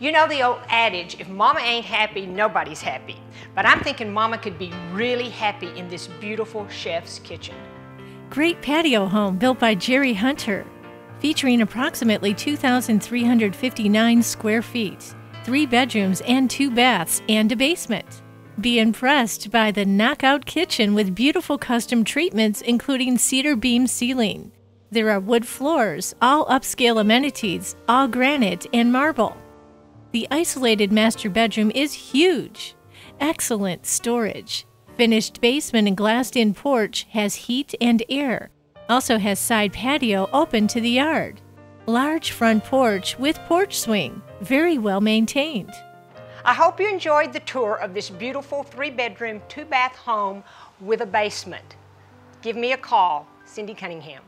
You know the old adage, if mama ain't happy, nobody's happy. But I'm thinking mama could be really happy in this beautiful chef's kitchen. Great patio home built by Jerry Hunter, featuring approximately 2,359 square feet, three bedrooms and two baths, and a basement. Be impressed by the knockout kitchen with beautiful custom treatments, including cedar beam ceiling. There are wood floors, all upscale amenities, all granite and marble. The isolated master bedroom is huge. Excellent storage. Finished basement and glassed in porch has heat and air. Also has side patio open to the yard. Large front porch with porch swing. Very well maintained. I hope you enjoyed the tour of this beautiful three bedroom, two bath home with a basement. Give me a call, Cindy Cunningham.